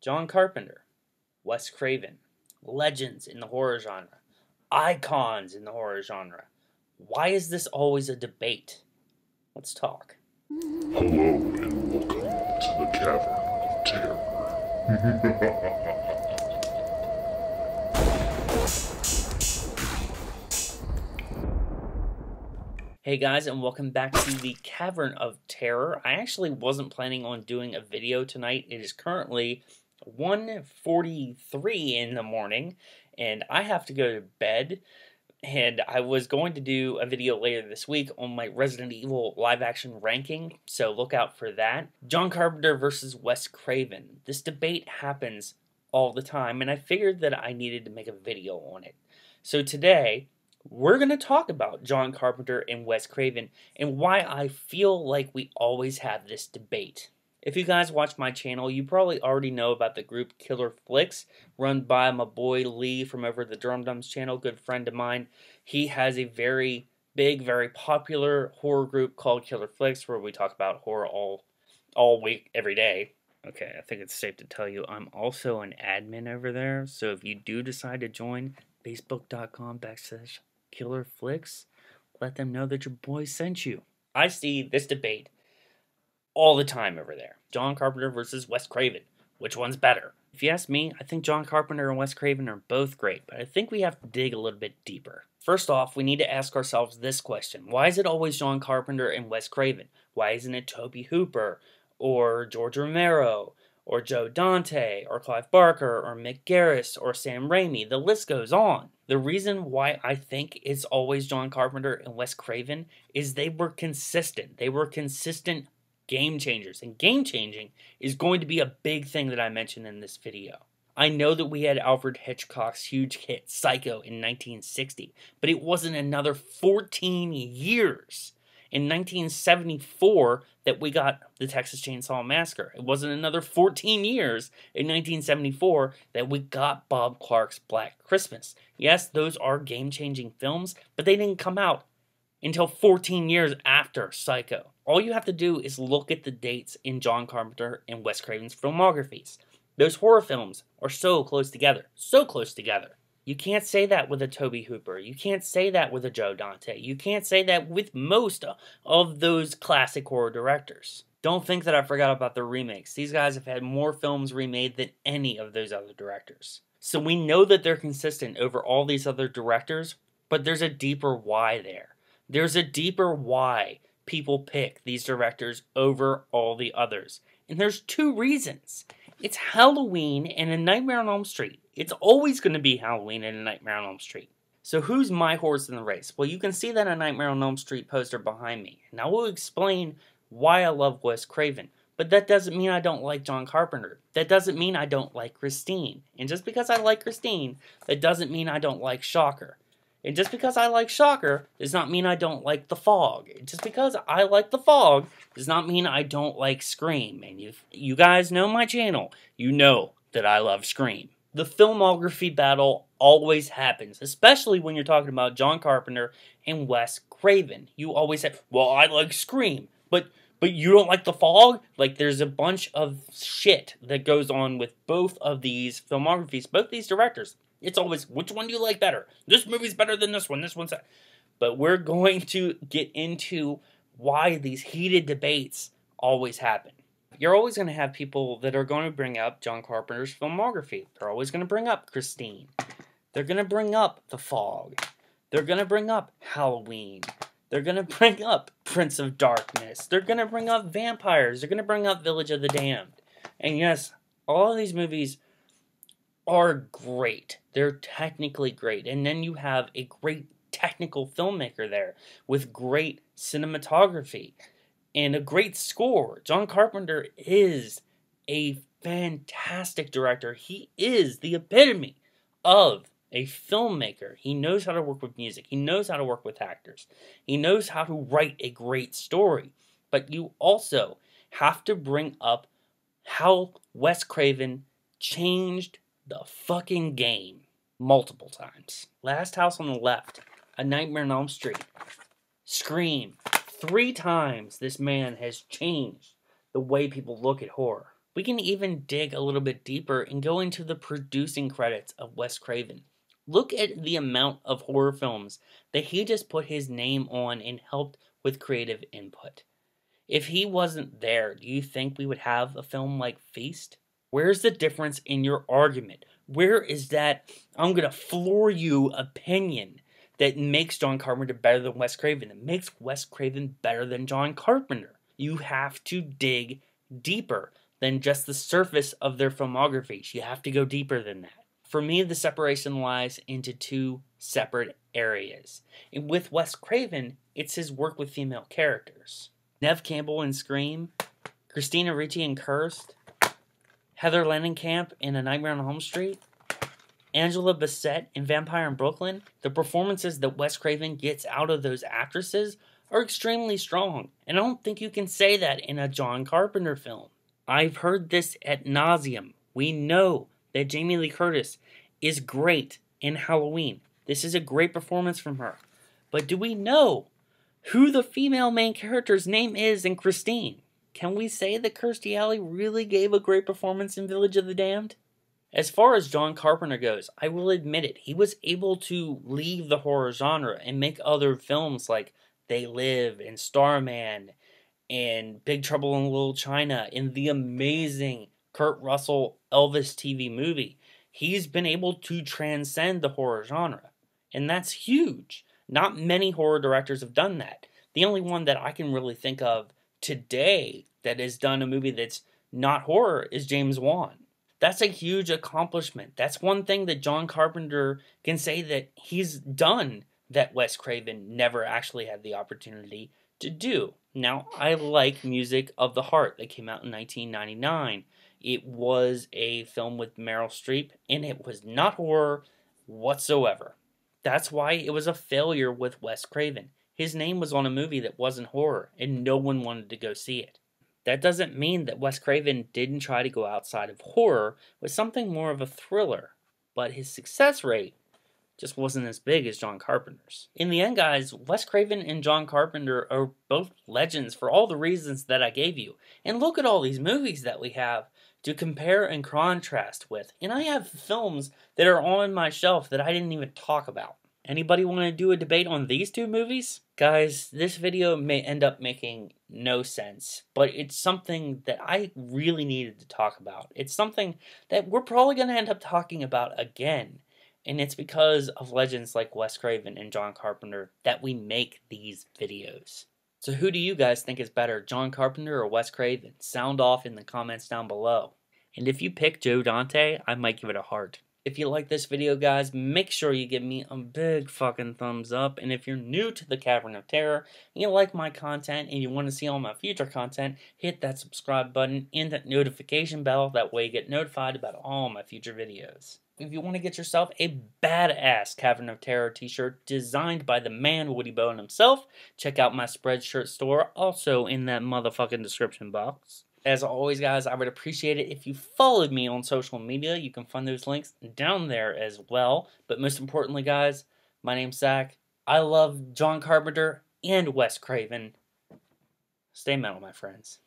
John Carpenter, Wes Craven, legends in the horror genre, icons in the horror genre. Why is this always a debate? Let's talk. Hello and welcome to the Cavern of Terror. Hey guys, and welcome back to the Cavern of Terror. I actually wasn't planning on doing a video tonight. It is currently 1.43 in the morning, and I have to go to bed. And I was going to do a video later this week on my Resident Evil live action ranking, so look out for that. John Carpenter versus Wes Craven. This debate happens all the time, and I figured that I needed to make a video on it. So today, we're going to talk about John Carpenter and Wes Craven and why I feel like we always have this debate. If you guys watch my channel, you probably already know about the group Killer Flicks, run by my boy Lee from over the Drumdums channel, good friend of mine. He has a very big, very popular horror group called Killer Flicks, where we talk about horror all all week, every day. Okay, I think it's safe to tell you I'm also an admin over there, so if you do decide to join, facebook.com backslash killer flicks, let them know that your boy sent you. I see this debate all the time over there. John Carpenter versus Wes Craven. Which one's better? If you ask me, I think John Carpenter and Wes Craven are both great, but I think we have to dig a little bit deeper. First off, we need to ask ourselves this question Why is it always John Carpenter and Wes Craven? Why isn't it Tobe Hooper or George Romero or Joe Dante, or Clive Barker, or Mick Garris, or Sam Raimi. The list goes on. The reason why I think it's always John Carpenter and Wes Craven is they were consistent. They were consistent game changers, and game changing is going to be a big thing that I mentioned in this video. I know that we had Alfred Hitchcock's huge hit Psycho in 1960, but it wasn't another 14 years in 1974 that we got the Texas Chainsaw Massacre. It wasn't another 14 years in 1974 that we got Bob Clark's Black Christmas. Yes, those are game changing films, but they didn't come out until 14 years after Psycho. All you have to do is look at the dates in John Carpenter and Wes Craven's filmographies. Those horror films are so close together, so close together. You can't say that with a Tobe Hooper. You can't say that with a Joe Dante. You can't say that with most of those classic horror directors. Don't think that I forgot about the remakes. These guys have had more films remade than any of those other directors. So we know that they're consistent over all these other directors, but there's a deeper why there. There's a deeper why people pick these directors over all the others. And there's two reasons. It's Halloween and A Nightmare on Elm Street. It's always going to be Halloween and A Nightmare on Elm Street. So who's my horse in the race? Well, you can see that A Nightmare on Elm Street poster behind me. And I will explain why I love Wes Craven. But that doesn't mean I don't like John Carpenter. That doesn't mean I don't like Christine. And just because I like Christine, that doesn't mean I don't like Shocker. And just because I like Shocker does not mean I don't like The Fog. Just because I like The Fog does not mean I don't like Scream. And you you guys know my channel. You know that I love Scream. The filmography battle always happens, especially when you're talking about John Carpenter and Wes Craven. You always say, "Well, I like Scream." But but you don't like The Fog? Like there's a bunch of shit that goes on with both of these filmographies, both these directors. It's always which one do you like better? This movie's better than this one. This one's that. But we're going to get into why these heated debates always happen. You're always going to have people that are going to bring up John Carpenter's filmography. They're always going to bring up Christine. They're going to bring up The Fog. They're going to bring up Halloween. They're going to bring up Prince of Darkness. They're going to bring up vampires. They're going to bring up Village of the Damned. And yes, all of these movies are great. They're technically great. And then you have a great technical filmmaker there with great cinematography and a great score. John Carpenter is a fantastic director. He is the epitome of a filmmaker. He knows how to work with music, he knows how to work with actors, he knows how to write a great story. But you also have to bring up how Wes Craven changed the fucking game multiple times. Last House on the Left, A Nightmare on Elm Street, Scream. Three times this man has changed the way people look at horror. We can even dig a little bit deeper and go into the producing credits of Wes Craven. Look at the amount of horror films that he just put his name on and helped with creative input. If he wasn't there, do you think we would have a film like Feast? Where's the difference in your argument? Where is that I'm going to floor you opinion that makes John Carpenter better than Wes Craven? That makes Wes Craven better than John Carpenter? You have to dig deeper than just the surface of their filmographies. You have to go deeper than that. For me, the separation lies into two separate areas. And with Wes Craven, it's his work with female characters. Neve Campbell in Scream, Christina Ricci in Cursed, Heather Langenkamp in A Nightmare on Elm Street, Angela Bassett in Vampire in Brooklyn. The performances that Wes Craven gets out of those actresses are extremely strong, and I don't think you can say that in a John Carpenter film. I've heard this at nauseum. We know that Jamie Lee Curtis is great in Halloween. This is a great performance from her. But do we know who the female main character's name is in Christine? Can we say that Kirstie Alley really gave a great performance in Village of the Damned? As far as John Carpenter goes, I will admit it, he was able to leave the horror genre and make other films like They Live and Starman and Big Trouble in Little China and the amazing Kurt Russell Elvis TV movie. He's been able to transcend the horror genre, and that's huge. Not many horror directors have done that. The only one that I can really think of today that has done a movie that's not horror is James Wan. That's a huge accomplishment. That's one thing that John Carpenter can say that he's done that Wes Craven never actually had the opportunity to do. Now, I like Music of the Heart that came out in 1999. It was a film with Meryl Streep, and it was not horror whatsoever. That's why it was a failure with Wes Craven. His name was on a movie that wasn't horror, and no one wanted to go see it. That doesn't mean that Wes Craven didn't try to go outside of horror with something more of a thriller, but his success rate just wasn't as big as John Carpenter's. In the end, guys, Wes Craven and John Carpenter are both legends for all the reasons that I gave you. And look at all these movies that we have to compare and contrast with. And I have films that are on my shelf that I didn't even talk about. Anybody want to do a debate on these two movies? Guys, this video may end up making no sense, but it's something that I really needed to talk about. It's something that we're probably going to end up talking about again. And it's because of legends like Wes Craven and John Carpenter that we make these videos. So who do you guys think is better, John Carpenter or Wes Craven? Sound off in the comments down below. And if you pick Joe Dante, I might give it a heart. If you like this video, guys, make sure you give me a big fucking thumbs up. And if you're new to the Cavern of Terror, and you like my content, and you want to see all my future content, hit that subscribe button and that notification bell. That way you get notified about all my future videos. If you want to get yourself a badass Cavern of Terror t-shirt designed by the man Woody Bowen himself, check out my Spreadshirt store, also in that motherfucking description box. As always, guys, I would appreciate it if you followed me on social media. You can find those links down there as well. But most importantly, guys, my name's Zack. I love John Carpenter and Wes Craven. Stay metal, my friends.